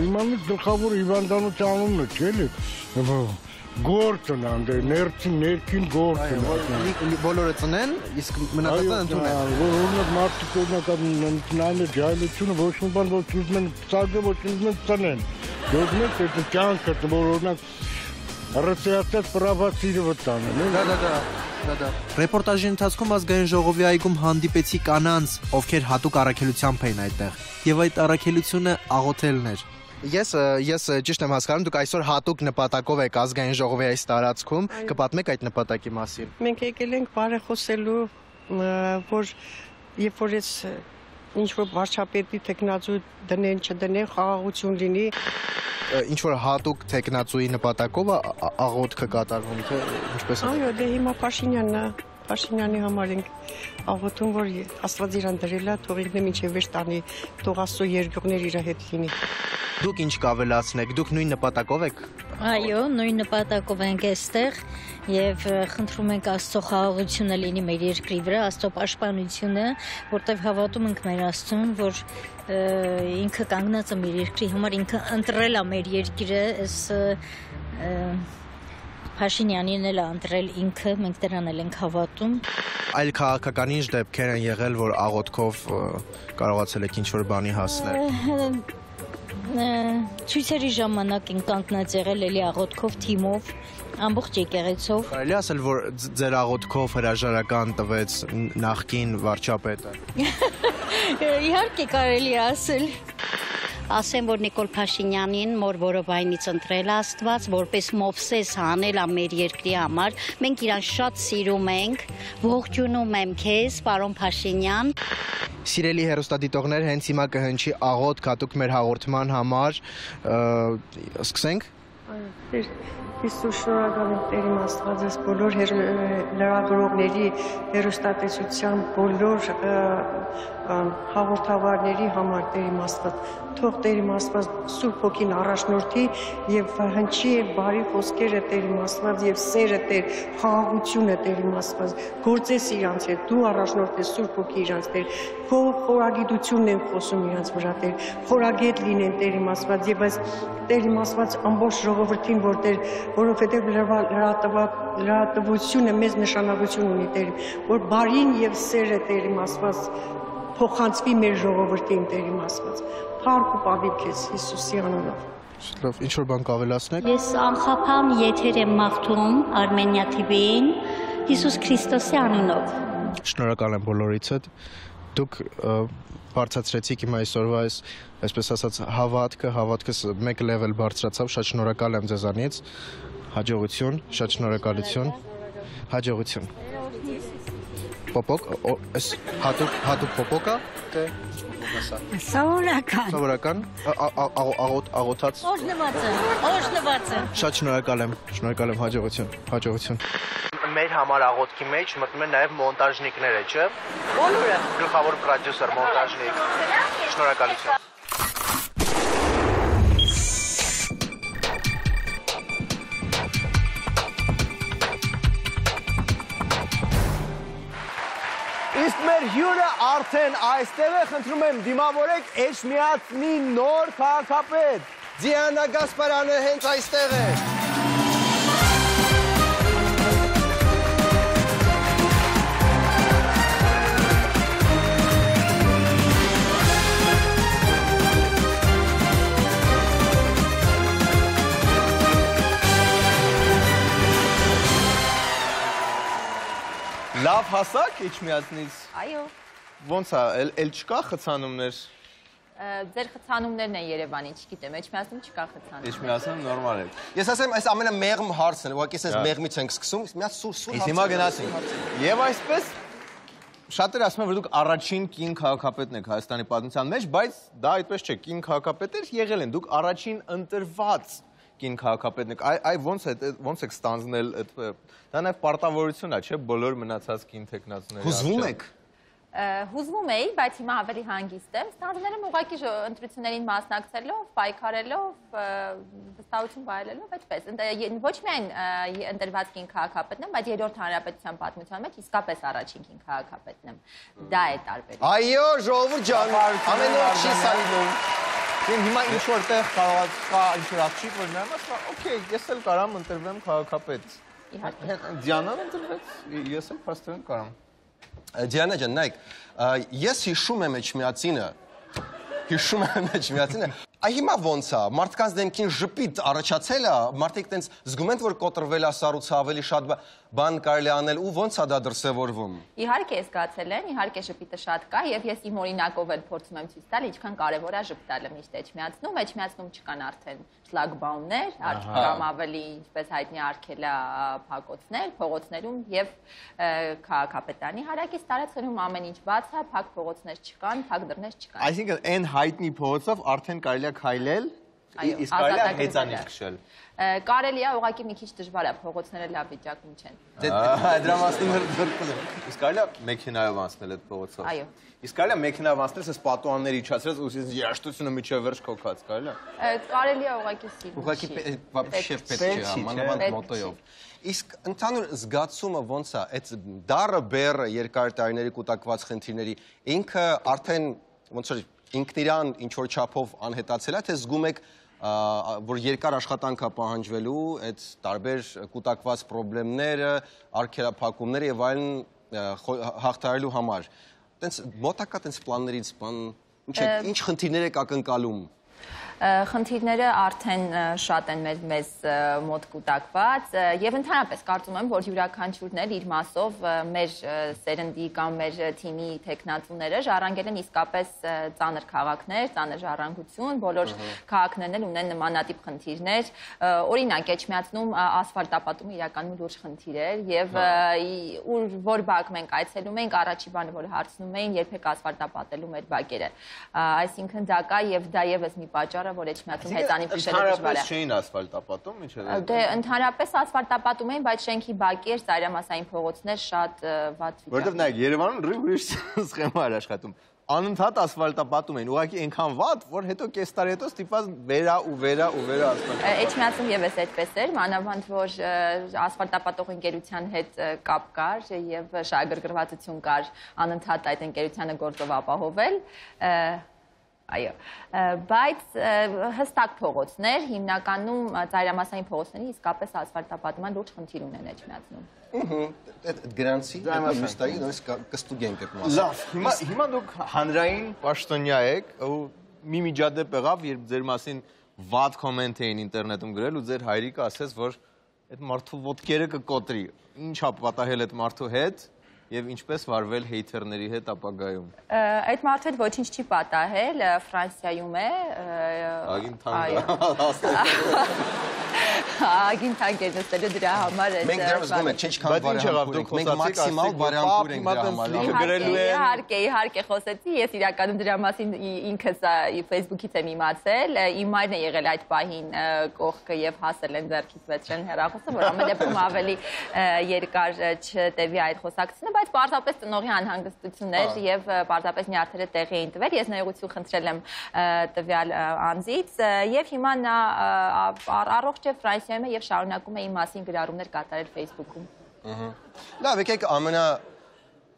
իմանալի գլխավոր հիվանդանոցի անունը չէ՞ գործն անդե ներքին ներքին գործն բոլորը ծնեն իսկ մնացածը ընդունեն որ օրինակ մարդիկ օրինակ ընդունանը ջայլությունը ոչ մի բան ոչ ուզում են ծագը ոչ ուզում են ծնեն դուք մեկ դե կյանքը որ օրինակ ռեցիացած պրավացիրը վտանը դա դա դա դա դա ռեպորտաժի ընթացքում ազգային ժողովի այգում հանդիպեցի կանանց ովքեր հատուկ առաքելությամբ էին այդտեղ եւ այդ առաքելությունը աղոթելն էր Ես ես ճիշտ եմ հասկանում, դուք այսօր հատուկ նպատակով եք ազգային ժողովի այս տարածքում, կպատմեք այդ նպատակի մասին։ Մենք եկել ենք բարեխոսելու, որ երբ որ ես ինչ որ վարչապետի տեխնացու դնեն, չդնեն, խաղաղություն լինի։ Ինչ որ հատուկ տեխնացուի նպատակով աղոթքը կատարվում, թե ինչպես Այո, դե հիմա Փաշինյանն է Փաշինյանի համար ենք աղոթում, որ Աստված իրան դրել է, թող ինքն մինչև վեր տանի, թող Աստծո երկյուղներ իր հետ լինի։ Դուք ինչ կավելացնեք, դուք նույն նպատակով եք։ Այո, նույն նպատակով ենք այստեղ եւ խնդրում ենք Աստծո խաղաղությունը լինի մեր երկրի վրա, Աստծո պաշտպանությունը, որտեվ հավատում ենք մեր Աստծուն, որ ինքը կանգնած է մեր երկրի համար, ինքը ընտրել է մեր երկիրը, այս Փաշինյանին էլ ընտրել ինքը, մենք դրան էլ ենք հավատում։ Այլ քաղաքական ինչ դեպքեր են եղել, որ աղոթքով կարողացել եք ինչ-որ բանի հասնել։ Ցույցերի ժամանակ են կանգնած եղել էլի աղոթքով թիմով ամբողջ եկեղեցով։ Կարելի ասել, որ ձեր աղոթքով հրաժարական տվեց նախկին վարչապետը։ *laughs* Իհարկե կարելի ասել։ ասեմ, որ Նիկոլ Փաշինյանին մոր որովայնից ընտրել Աստված, որպես Մովսես հանել ա մեր երկրի համար։ Մենք իրան շատ սիրում ենք։ Ողջունում եմ քեզ, պարոն Փաշինյան։ Սիրելի հերոստատիտողներ, հենց հիմա կհնչի աղոտ կատուկ մեր հաղորդման համար։ Սկսենք։ Այո, Իսուր շնորհակալ եմ Տերին Աստված ես բոլոր լրագրողների հերոստատեսության բոլոր հաղորդավարների համար Տերին Աստված թող Տերին Աստված Սուրբ Հոգին առաջնորդի եւ հնչի բարի խոսքերը Տերին Աստված եւ սերը Տեր խաղաղությունը Տերին Աստված գործես իրանց հետ դու առաջնորդես Սուրբ Հոգի իրանց Տեր քո խորագիտությունն են խոսում իրանց վրա Տեր խորագետ լինեն Տերին Աստված եւ այս Տերին Աստված ամբողջ ժողովրդին որ Տեր որովհետեւ լրատվությունը մեծ նշանակություն ունի Տեր որ բարին եւ սերը Տերին Աստված փոխանցվի մեր ժողովրդին Տերին Աստված Փառք ու պատիվ քեզ Հիսուսի անունով։ Լավ, ինչ որ բան կավելացնեք։ Ես անխափան եթեր եմ մաղթում Արմենիա TV-ին Հիսուս Քրիստոսի անունով։ Շնորհակալ եմ բոլորիցդ։ Դուք բարձրացրեցիք իմ այսօրվա այս այսպես ասած հավատքը, հավատքս մեկ level բարձրացավ, շատ շնորհակալ եմ ձեզանից։ Հաջողություն, շատ շնորհակալություն։ Հաջողություն։ Պոպոկ, այս հատուկ հատուկ պոպոկա, թե Սովորական։ Սովորական աղոտ աղոթած։ Օժնված է, օժնված է։ Շատ շնորհակալ եմ, շնորհակալ եմ հաջողություն, հաջողություն։ Մեր համար աղոթքի մեջ մտնում են նաև մոնտաժնիկները, չէ՞։ Բոլորը։ Գլխավոր պրոդյուսեր, մոնտաժնիկ։ Շնորհակալություն։ հյուրը արդեն այստեղ է, խնդրում եմ դիմավորեք Էջմիածնի նոր քաղաքապետ։ Դիանա Գասպարյանը հենց այստեղ է։ Լավ հասակ իջմիածնից։ Այո։ Ոնց է, էլ չկա խցանումներ։ Ձեր խցանումներն են Երևանի, չգիտեմ, Էջմիածնում չկա խցանում։ Էջմիածնում նորմալ է։ Ես ասեմ, այս ամենամեղմ հարցն է, ուղղակի ես մեղմից ենք սկսում, մի հատ սուր սուր հարց։ Իսկ հիմա գնացինք։ Եվ այսպես շատերը ասում են, որ դուք առաջին կին քաղաքապետն եք Հայաստանի պատմության մեջ, բայց դա այդպես չէ, կին քաղաքապետեր եղել են, դուք առաջին ընտրված կին քաղաքապետն եք։ Այ այ ոնց է ոնց եք ստանձնել այդ դա նաև պարտավորություն է, չէ՞, բոլոր մնացած կին տեխնացուների։ Հուզվում եք հուզվում էի, բայց հիմա ավելի հանգիստ եմ։ Ստանձնել եմ ուղղակի ընտրություններին մասնակցելով, պայքարելով, վստահություն վայելելով, այդպես։ Ոչ միայն ընտրված կին քաղաքապետն եմ, բայց երրորդ հանրապետության պատմության մեջ իսկապես առաջին կին քաղաքապետն եմ։ Դա է տարբերությունը։ Այո, ժողովուրդ ջան, ամեն օր չի սալինում։ Դեն հիմա ինչ որտեղ կարող կա ինչ որ աղջիկ, որ նայում ասա, օքեյ, ես էլ կարամ ընտրվեմ քաղաքապետ։ Իհարկե։ Դիանան ընտրվեց, ես էլ փաստորեն կարամ։ Դիանա ջան, նայեք, ես հիշում եմ Էջմիածինը, հիշում եմ Էջմիածինը, Այ հիմա ոնց է, մարդկանց դեմքին ժպիտ առաջացել է, մարդիկ տենց զգում են, որ կոտրվել է սառույցը ավելի շատ բան կարելի անել ու ոնց է դա դրսևորվում։ Իհարկե զգացել են, իհարկե ժպիտը շատ կա եւ ես իմ օրինակով էլ փորձում եմ ցույց տալ ինչքան կարեւոր է ժպտալը միշտ էջմիածնում, էջմիածնում չկան արդեն շլագբաումներ, կամ ավելի ինչպես հայտնի արկելա փակոցներ, փողոցներում եւ քաղաքապետանի հարակից տարածքներում ամեն ինչ բաց է, փակ փողոցներ չկան, փակ դռներ չկան։ Այսինքն այն հայտնի փողոցով արդեն կարելի է քայլել, Իսկ կարելի է հեծանիվ քշել։ Կարելի է, ուղղակի մի քիչ դժվար է, փողոցները լավ վիճակում չեն։ Դրա մասին հրդրկում եմ։ Իսկ կարելի է մեքենայով անցնել այդ փողոցով։ Այո։ Իսկ կարելի է մեքենայով անցնել, ասես պատուաններ իջացրած, ուսից երաշտությունը միջև վերջ կոկած, կարելի է։ Կարելի է ուղղակի սիլ։ Ուղղակի բաբշեվ պետք չէ, մանավանդ մոտոյով։ Իսկ ընդհանուր զգացումը ո՞նց է, այդ դառը բեռը երկար տարիների կուտակված խնդիրների ինքը արդեն ոնց որ ինքն իրան ինչ որ չափով անհետացել է, թե զգում եք որ երկար աշխատանք է պահանջվելու այդ տարբեր կուտակված խնդիրները, արգելափակումները եւ այլն հաղթահարելու համար։ Տենց մոտակա տենց պլաններից բան ինչ ինչ խնդիրներ եք ակնկալում Խնդիրները արդեն շատ են մեր մեզ մոտ կուտակված եւ ընդհանրապես կարծում եմ, որ յուրաքանչյուրն էլ իր մասով մեր սերնդի կամ մեր թիմի տեխնացուները ժառանգել են իսկապես ծանր քաղաքներ, ծանր ժառանգություն, բոլոր քաղաքներն էլ ունեն նմանատիպ խնդիրներ։ Օրինակ, Էջմիածնում ասֆալտապատումը իրականում լուրջ խնդիր էր եւ ուր որ բակ մենք այցելում ենք, առաջի բանը որ հարցնում էին, երբեք ասֆալտապատելու մեր բակերը։ Այսինքն դա կա եւ դա եւս մի պատճառ է, որ Էջմիածում հեծանիվ քշելը դժվար է։ չէին ասֆալտապատում, ինչ է։ Դե ընդհանրապես ասֆալտապատում էին, բայց շենքի բակեր, ծայրամասային փողոցներ շատ վատ վիճակում։ Որտեվ նայեք, Երևանում ռի ուրիշ *laughs* սխեմա էր աշխատում անընդհատ ասֆալտապատում էին։ Ուղղակի այնքան վատ, որ հետո կես տարի հետո ստիպված վերա ու վերա ու վերա ասֆալտ։ Էջմիածում եւս այդպես էր, մանավանդ որ ասֆալտապատող ընկերության հետ կապ կար եւ շահագրգռվածություն կար անընդհատ այդ ընկերությանը գործով ապահովել Այո, բայց հստակ փողոցներ, հիմնականում ծայրամասային փողոցների իսկապես ասֆալտապատման լուրջ խնդիր ունեն Էջմիածնում։ Ահա, այդ գրանցի մստայի նույնս կստուգենք այդ մասը։ Լավ, հիմա հիմա դուք հանրային պաշտոնյա եք ու մի միջադեպ եղավ, երբ ձեր մասին վատ կոմենտ էին ինտերնետում գրել ու ձեր հայրիկը ասեց, որ այդ մարդու ոտքերը կկոտրի։ Ինչ ա պատահել այդ մարդու հետ եւ ինչպես վարվել հեյթերների հետ ապագայում։ Այդ մարդու հետ ոչինչ չի պատահել, Ֆրանսիայում է։ Ագին թանկա։ Ագին թանկ էր նստելու դրա համար է։ Մենք դեռ զգում ենք, ինչ-քան վարիանտ ենք։ Մենք մաքսիմալ վարիանտ ենք դրա համար։ Իհարկե, իհարկե խոսեցի, ես իրականում դրա մասին ինքս Facebook-ից եմ իմացել։ Իմ մայրն է եղել այդ պահին կողքը եւ հասել են ձեռքից վեցրեն հեռախոսը, որ ամեն դեպքում ավելի երկար չտևի այդ խոսակցությունը, բայց պարզապես տնողի անհանգստություններ եւ պարզապես նյարդերը տեղի էին տվել։ Ես ներողություն խնդրել եմ տվյալ անձից եւ հիմա նա առողջ է Ֆրանսիայում եւ շարունակում է իմ մասին գրառումներ կատարել Facebook-ում։ Ահա։ Լավ, եկեք ամենա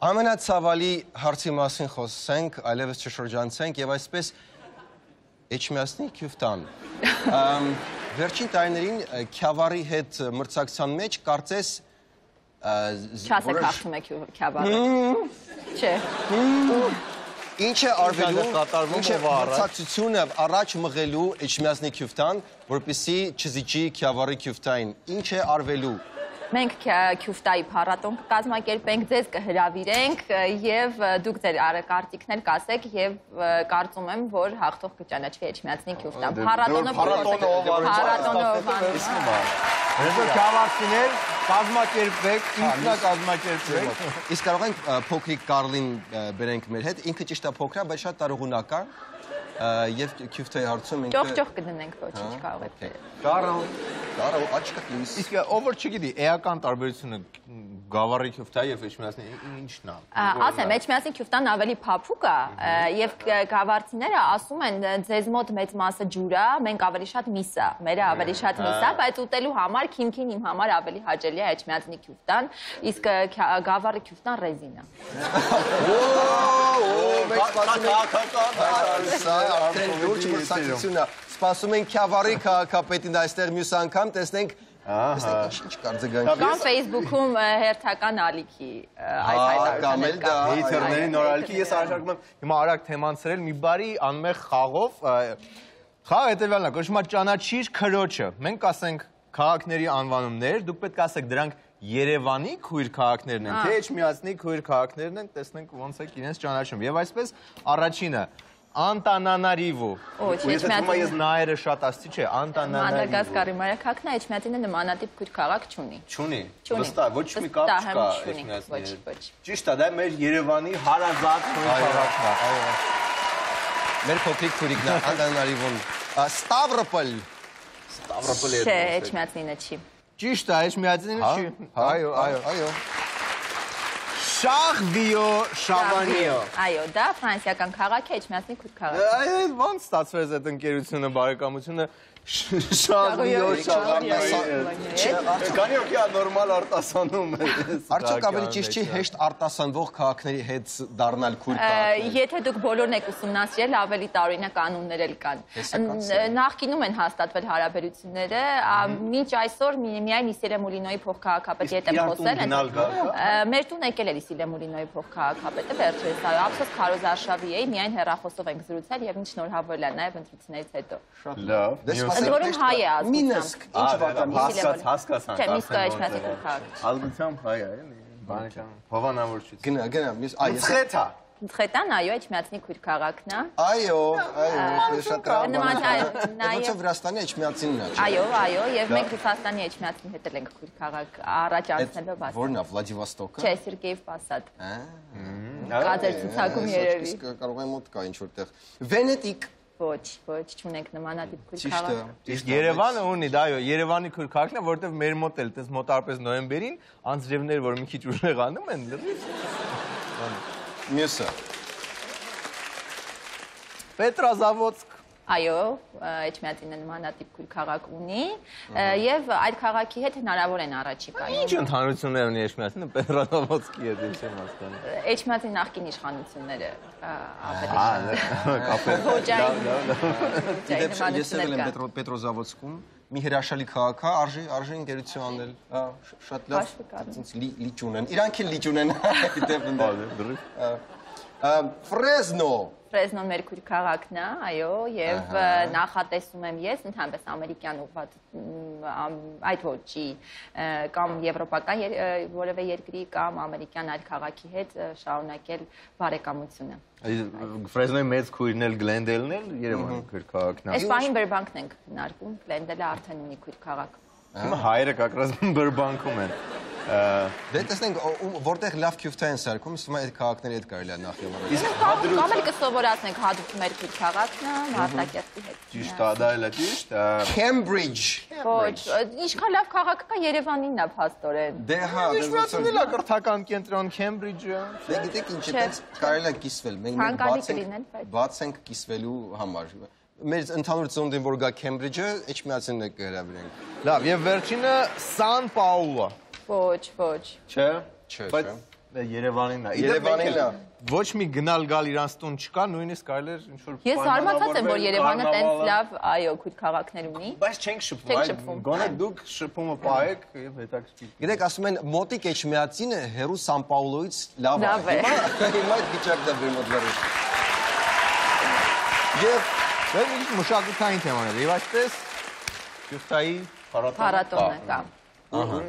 ամենացավալի հարցի մասին խոսենք, այլևս չշրջանցենք եւ այսպես Էջմիածնի Քյուֆտան։ *laughs* Վերջին տարիներին Քյավարի հետ մրցակցության մեջ կարծես Չասեք հաղթում է Քյավարը։ Չէ։ Ինչ է արվելու, ինչ է մրցակցությունը առաջ մղելու Էջմիածնի Քյուֆտան, որպեսի չզիջի Քյավարի Քյուֆտային։ Ինչ է արվելու մենք Քյուֆտայի փառատոն կկազմակերպենք, ձեզ կհրավիրենք եւ դուք ձեր կարծիքներ կասեք եւ կարծում եմ, որ հաղթող կճանաչվի Էջմիածնի Քյուֆտան։ Փառատոնը փառատոնը փառատոնը Հեսա քավարցիներ կազմակերպվեք, ինքնա կազմակերպվեք։ Իսկ կարող ենք փոքրիկ Կարլին բերենք մեր հետ։ Ինքը ճիշտ է փոքր է, բայց շատ տարողունակ է եւ քյուֆթայի հարցում ինքը Ճոխ-ճոխ կդնենք, ոչինչ կարող է։ Կարո, կարո աչքը լույս։ Իսկ ով որ չգիտի, էական տարբերությունը գավառի քյուֆթայի եւ էջմիածնի ինչն է։ Ասեմ, էջմիածնի քյուֆտան ավելի փափուկ է եւ գավառցիները ասում են ձեզ մոտ մեծ մասը ջուր է, մենք ավելի շատ միս է, մերը ավելի շատ միս է, բայց ուտելու համար քիմքին իմ համար ավելի հաճելի է էջմիածնի քյուֆտան, իսկ գավառի քյուֆտան ռեզին է։ Օ, մեծ սպասում արդեն լուրջ մրցակցություն է։ Սպասում ենք Քյավարի քաղաքապետին այստեղ մյուս անգամ, տեսնենք Տեսնենք ինչ կարծեգային։ Կամ Facebook-ում հերթական ալիքի այդ հայտարարություններ կա։ Հեյթերների նոր ալիքի ես առաջարկում եմ հիմա արագ թեման ցրել մի բարի անմեղ խաղով խաղը հետեւյալն է, կոչվում է ճանաչիր քրոջը։ Մենք կասենք քաղաքների անվանումներ, դուք պետք է ասեք դրանք Երևանի քույր քաղաքներն են, թե Էջմիածնի քույր քաղաքներն են, տեսնենք ոնց է իրենց ճանաչում։ Եվ այսպես առաջինը Անտանանարիվո։ Ոչ, Էջմիածնի։ Ես նայերը շատ աստի չէ, Անտանանարիվո։ Մադագասկարի մայրաքաղաքն է, Էջմիածինը նմանատիպ քույր քաղաք չունի։ Չունի։ Վստահ, ոչ մի կապ չկա չունի, Էջմիածնի ոչ, ոչ։ Ճիշտ է, դա մեր Երևանի հարազատ քույր քաղաքն է։ Այո։ Մեր փոքրիկ քուրիկն է Անտանանարիվոն։ Ստավրոպոլ։ Ստավրոպոլը։ Չէ, Էջմիածինը չի։ Ճիշտ է, Էջմիածինը չի։ Այո, այո, այո։ Շախվիո Շավանիո։ Այո, դա ֆրանսիական քաղաք է, Էջմիածնի քույր քաղաք։ Այո, ո՞նց ստացվեց այդ ընկերությունը, բարեկամությունը։ Շաղվիո, Քանի օքի նորմալ արտասանում է։ Արդյոք ավելի ճիշտ չի հեշտ արտասանվող քաղաքների հետ դառնալ քույր քաղաքներ։ Եթե դուք բոլորն եք ուսումնասիրել, ավելի տարօրինակ կանոններ էլ կան։ Նախկինում են հաստատվել հարաբերությունները, մինչ այսօր միայն Իսիլեմուլինոյի փոխքաղաքապետի հետ եմ խոսել են։ Մեր տուն եկել էր Իսիլեմուլինոյի փոխքաղաքապետը վերջերս, այո, ափսոս Քարոզ Արշավի էի, միայն հեռախոսով ենք զրուցել եւ ինձ շնորհավորել նաեւ ընտրություններից հետո։ Շատ լավ։ Ընդ որում հայ է ազգությամբ։ Մինսկ, ինչ վատա, հասկաց, հասկացան։ Չէ, Մինսկը իջնացի քաղաք։ Ազգությամբ հայ է, էլի։ Բանական։ Հովանավորչություն։ Գնա, գնա, միս այ Խեթա։ Խետան, այո, Էջմիածնի քույր քաղաքն է։ Այո, այո, շատ Նման այո, Ոնց նաև Վրաստանի Էջմիածինն է։ Այո, այո, եւ մենք Ռուսաստանի Էջմիածնի հետ ենք քույր քաղաք առաջ անցնելով բաց։ Որն է Վլադիվոստոկը։ Չէ, Սերգեյև Պասադ։ Ահա։ Կազեր ցուցակում երևի։ Կարող է մոտ կա ինչ որտեղ։ Վենետիկ Ոչ, ոչ, չունենք նմանատիպ քույր Ճիշտ է։ Երևանը ունի, դա այո, Երևանի քույր քաղաքն է, որտեվ մեր մոտ էլ տես մոտարպես նոյեմբերին անձրևներ, որ մի քիչ ուժեղանում են, լրիվ։ Մյուսը։ Պետրազավոդսկ Այո, Էջմիածինը նմանատիպ քույր քաղաք ունի եւ այդ քաղաքի հետ հնարավոր են առաջիկայում։ Ինչ ընդհանրություններ ունի Էշմիածինը Պետրազավոդսկի հետ, ինչ եմ հասկանում։ Էջմիածի նախկին իշխանությունները ավելի Դեպ ես եղել եմ Պետրո Պետրոզավոդսկում մի հրաշալի քաղաք է, արժի արժի ընկերություն անել։ Հա, շատ լավ։ Ցինց լիճ ունեն։ Իրանք էլ լիճ ունեն։ *laughs* Դեպ Ֆրեզնո Ֆրեզնոն մեր քույր քաղաքն է, այո, եւ նախատեսում եմ ես ընդհանրապես ամերիկյան ուղղված այդ ոչի կամ եվրոպական որևէ երկրի կամ ամերիկյան այլ քաղաքի հետ շարունակել բարեկամությունը։ Ֆրեզնոյի մեծ քույրն էլ Գլենդելն էլ Երևանի քույր քաղաքն է։ Այս պահին Բերբանկն ենք քննարկում, Գլենդելը արդեն ունի քույր քաղաք։ Հիմա հայերը կակրած Բերբանկում են։ Դե տեսնենք որտեղ լավ քյուֆթա են սարքում, իսկ այդ քաղաքների հետ կարելի է նախ եւ առաջ։ Իսկ կամ էլ կսովորացնենք հադուկ մեր քույր քաղաքն է, Մարտակերտի հետ։ Ճիշտ է, դա էլ է ճիշտ։ Cambridge։ Ոչ, ինչքան լավ քաղաք կա Երևանինն է փաստորեն։ Դե հա, Իշխանությունն էլ է կրթական կենտրոն Cambridge-ը։ Դե գիտեք ինչ է, տենց կարելի է կիսվել։ Մենք մենք բաց ենք բաց ենք կիսվելու համար մեր ընդհանուր ծնունդին որ գա Քեմբրիջը, Էջմիածինն է կհրավիրենք։ Լավ, եւ վերջինը Սան Պաուլո։ Ոչ, ոչ։ Չէ։ Չէ, Բայց Երևանին է։ Երևանին է։ Ոչ մի գնալ գալ իրանց տուն չկա, նույնիսկ կարելի է ինչ որ Ես զարմացած եմ, որ Երևանը տենց լավ, այո, քույր քաղաքներ ունի։ Բայց չենք շփվում, գոնե դուք շփումը պահեք եւ հետաքրքիր։ Գիտեք, ասում են մոտիկ Էջմիածինը հերու Սան Պաուլոից լավ է։ Հիմա հիմա այդ վիճակն է վերմոդլարի։ Եվ Դե մի մշակութային թեմաներ եւ այսպես Շուխտայի փառատոնը կա։ Ահա։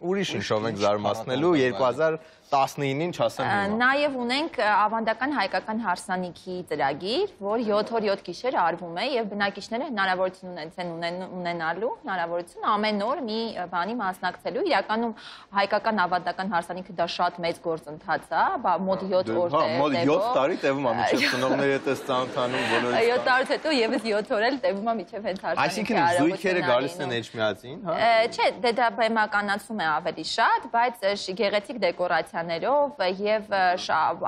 Ուրիշ ինչով ենք զարմացնելու 2000 19-ին չասեմ հիմա։ Նաև ունենք ավանդական հայկական հարսանիքի ծրագիր, որ 7 օր 7 գիշեր արվում է եւ բնակիչները հնարավորություն ունեն ունենալու հնարավորություն ամեն օր մի բանի մասնակցելու։ Իրականում հայկական ավանդական հարսանիքը դա շատ մեծ գործընթաց է, բա մոտ 7 օր է։ Մոտ 7 տարի տևում է միջև ծնողների հետ էս ծանոթանում բոլորը։ 7 տարուց հետո եւս 7 օր էլ տևում է միջև հենց հարսանիքը։ Այսինքն զույգերը գալիս են էջմիածին, հա։ Չէ, դե դա բեմականացում է ավելի շատ, բայց գեղեցիկ դեկորացիա գիտնականներով եւ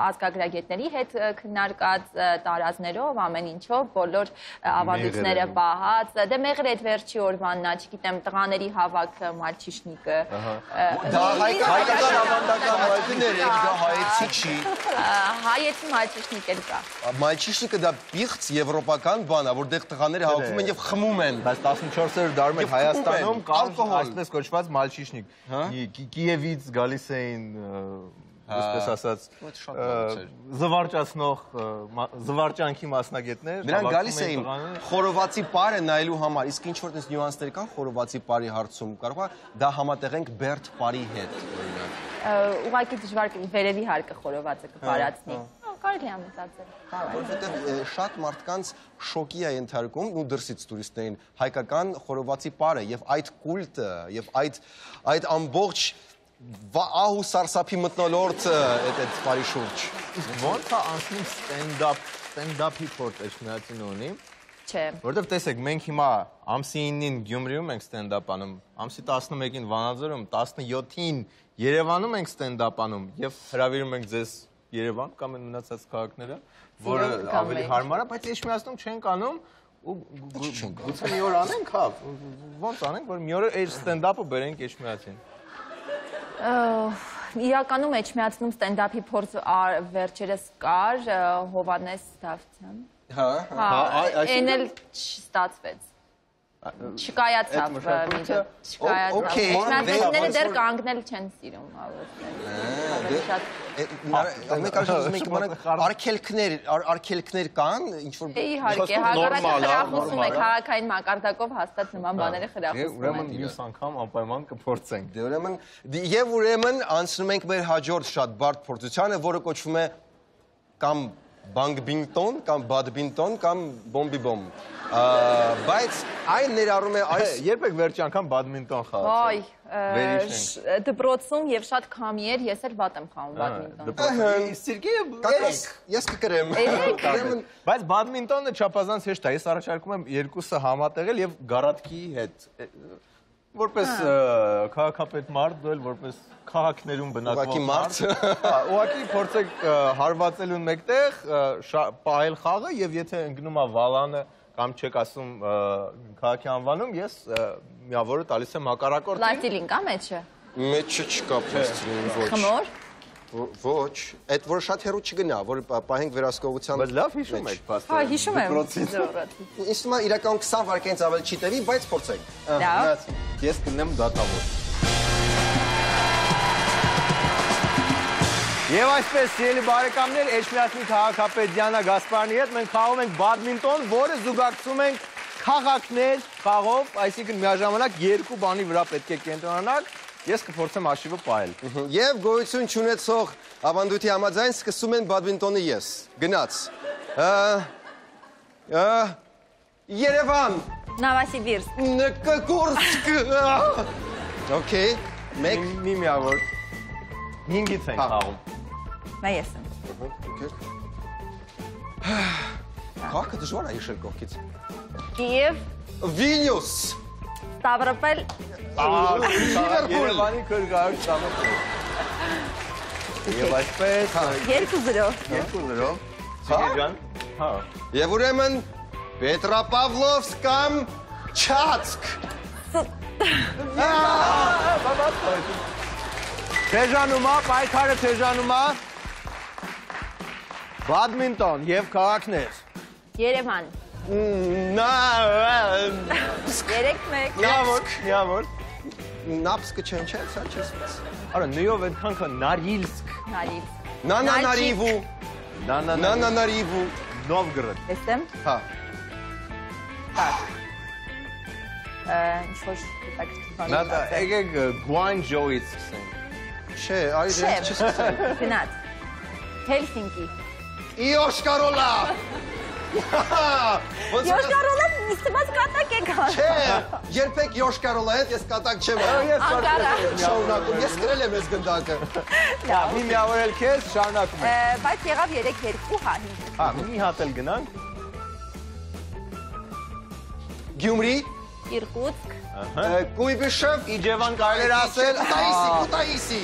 ազգագրագետների հետ քննարկած տարազներով ամեն ինչով բոլոր ավանդույթները բահած դե մեղր այդ վերջի օրվանն է չգիտեմ տղաների հավաք մալչիշնիկը դա հայկական ավանդական մալչիշներ է դա հայեցի չի հայեցի մալչիշնիկ էլ կա մալչիշնիկը դա պիղծ եվրոպական բան է որտեղ տղաները հավաքվում են եւ խմում են բայց 14-րդ դարում Հայաստանում կար այսպես կոչված մալչիշնիկ հա։ Կիևից գալիս էին այսպես ասած զվարճացնող զվարճանքի մասնագետներ նրանք գալիս էին խորովածի պարը նայելու համար իսկ ինչ որ տես նյուանսներ կան խորովածի պարի հարցում կարող է դա համատեղենք բերթ պարի հետ օրինակ ուղղակի դժվար վերևի հարկը խորովածը կբարացնի կարելի է մտածել որովհետև շատ մարդկանց շոկի է ընթարկում ու դրսից տուրիստներին հայկական խորովածի պարը եւ այդ կուլտը եւ այդ այդ ամբողջ ահու սարսափի մտնոլորտ այդ այդ բարի շուրջ։ Ոնց է անցնում ստենդափ, ստենդափի փորձ էջմիածին ունի։ Չէ։ Որտեվ տեսեք, մենք հիմա ամսի 9-ին Գյումրիում ենք ստենդափ անում, ամսի 11-ին Վանաձորում, 17-ին Երևանում ենք ստենդափ անում եւ հրավիրում ենք ձեզ Երևան կամ այն մնացած քաղաքները, որը ավելի հարմար է, բայց Էջմիածնում չենք անում ու գուցե մի օր անենք, հա, ոնց անենք, որ մի օր այդ ստենդափը բերենք Էջմիածին։ Իրականում Էջմիածնում ստենդափի փորձ վերջերս կար Հովանես Դավթյան։ Հա, հա, այն էլ չստացվեց չկայացավ միջը չկայացավ. Okay, մատները դեռ կանգնել չեն սիրում Մենք արժան ուզում ենք իմանալ արկելքներ, արկելքներ կան, ինչ որ Իհարկե, հակառակը խրախուսում է քաղաքային մակարդակով հաստատ նման բաները խրախուսում են։ Ուրեմն մյուս անգամ անպայման կփորձենք։ Դե ուրեմն եւ ուրեմն անցնում ենք մեր հաջորդ շատ բարդ փորձությանը, որը կոչվում է կամ բանգբինտոն կամ բադբինտոն կամ բոմբիբոմ։ Բայց այն ներառում է այս երբեք վերջի անգամ բադմինտոն խաղացել։ Այ, դպրոցում եւ շատ քամի էր, ես էլ վատ եմ խաղում բադմինտոն։ Սիրգեյը ես կկրեմ։ Բայց բադմինտոնը չափազանց հեշտ է։ Ես առաջարկում եմ երկուսը համատեղել եւ գարատքի հետ որպես քաղաքապետ մարդ, դու էլ որպես քաղաքներում բնակվող մարդ, ուղղակի փորձեք հարվածելուն մեկտեղ պահել խաղը եւ եթե ընկնում է վալանը կամ չեք ասում քաղաքի անվանում, ես միավորը տալիս եմ հակառակորդին։ Լայստիլին կա մեջը։ Մեջը չկա պլաստիլին ոչ։ Խմոր։ Ոչ, այդ որ շատ հեռու չգնա, որ պահենք վերահսկողության։ Բայց լավ հիշում եք, պաստոր։ Հա, հիշում եմ։ Ինձ թվում է իրական 20 վայրկյանից ավել չի տևի, բայց փորձենք։ Լավ։ Ես կնեմ դատավոր։ Եվ այսպես, սիրելի բարեկամներ, Էջմիածնի քաղաքապետ Դիանա Գասպարյանի հետ մենք խաղում ենք բադմինտոն, որը զուգակցում ենք քաղաքներ խաղով, այսինքն միաժամանակ երկու բանի վրա պետք է կենտրոնանալ Ես կփորձեմ աշիվը պահել։ Եվ գոյություն չունեցող ավանդույթի համաձայն սկսում են բադմինտոնը ես։ Գնաց։ Երևան։ Նավասիբիրսկ։ Նկկուրսկ։ Okay, մեկ մի միավոր։ 5-ից ենք խաղում։ Նա ես եմ։ *sighs* Քաղաքը դժվար է իշել կողքից։ Կիև։ Վիլնյուս։ Ստավրոպել Երևանի քրգարու ծամոթ։ Եվ այսպես 2-0։ 2-0։ Սիգեջան։ Հա։ Եվ ուրեմն Պետրապավլովսկ կամ Չացկ։ Թեժանում է, պայքարը թեժանում է բադմինտոն եւ քաղաքներ։ Երևան։ Նա 3-1։ Նավոր, նավոր։ Նապսկը չեն չէ, սա չես։ Արա նյով այնքան քան Նարիլսկ։ Նարիլսկ։ Նանանարիվու։ Նանանարիվու։ Նովգորոդ։ Տեսեմ։ Հա։, հա։ Так ինչ որ հետաքրքիր բան։ Նա եկեք Գուանջոյից սկսենք։ Չէ, այլ չսկսենք։ Գնաց։ Հելսինկի։ Իոշկարոլա։ *laughs* Յոշկարոլը իստված կատակ է գան։ Չէ, երբեք Յոշկարոլա հետ ես կատակ չեմ Ես շարունակում, ես գրել եմ այս գնդակը։ Լավ, մի միավորել քեզ, շարունակում ենք։ Բայց եղավ 3-2, հա։ Հա, մի հատ էլ գնանք։ Գյումրի, Իրկուտսկ, Կույբիշև, Իջևան կարելի ասել, Կուտայիսի, Կուտայիսի։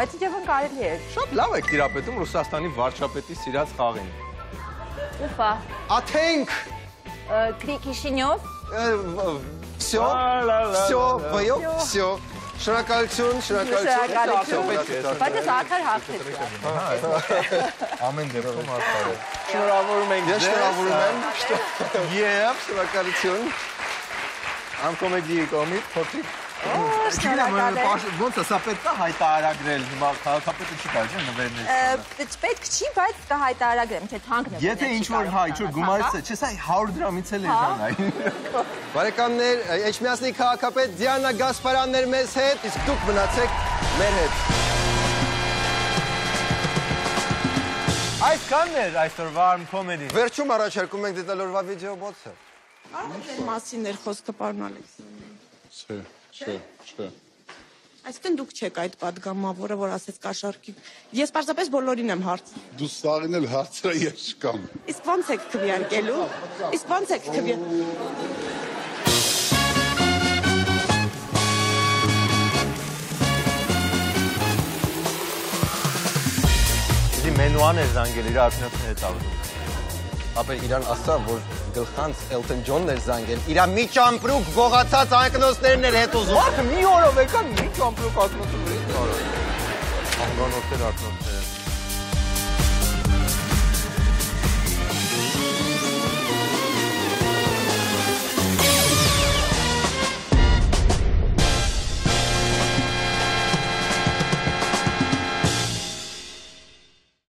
Բայց Իջևան կարելի էր։ Շատ լավ եք տիրապետում Ռուսաստանի վարչապետի սիրած խաղին։ Ուֆա։ Աթենք։ Քրիկիշինյով։ Всё, всё, վայո, всё։ Շնորհակալություն, շնորհակալություն։ Բայց ես արդար հաղթեցի։ Ամեն դեպքում արդար է։ Շնորհավորում ենք Ես շնորհավորում եմ։ Եվ շնորհակալություն։ Անկոմեդիի կողմից փոքրիկ Շնորհակալ եմ։ Ոնց է, սա պետք է հայտարարագրել, հիմա քաղաքապետը չի կարող չէ նվերներ։ Պետք չի, բայց կհայտարարագրեմ, թե թանկ նվերներ։ Եթե ինչ որ հա, ինչ որ գումարից է, չէ, սա 100 դրամից էլ է ժանային։ Բարեկամներ, Էջմիածնի քաղաքապետ Դիանա Գասպարյանն էր մեզ հետ, իսկ դուք մնացեք մեր հետ։ Այսքանն էր այսօրվա Arm Comedy։ Վերջում առաջարկում ենք դիտել օրվա վիդեոբոցը։ Արմեն մասին էր խոսքը պարոն Ալեքսյանը։ Չէ, չէ։ Այսինքն դուք չեք այդ падգամավորը, որ ասեց կաշառքի։ Ես պարզապես բոլորին եմ հարցնում։ Դու սաղին էլ հարցրա ես չկամ։ Իսկ ո՞նց եք քվյարկելու։ Իսկ ո՞նց եք քվյարկելու։ մենուան էր զանգել իր արդյունքները տալու ապա իրան ասա, որ գլխանց Elton John-ն էր զանգել։ Իրա մի ճամպրուկ գողացած անկնոցներն էր հետ ուզում։ Մարդը մի օրով եկան մի ճամպրուկ ակնոցը վրից արել։ Անգանոցեր ակնոցներ։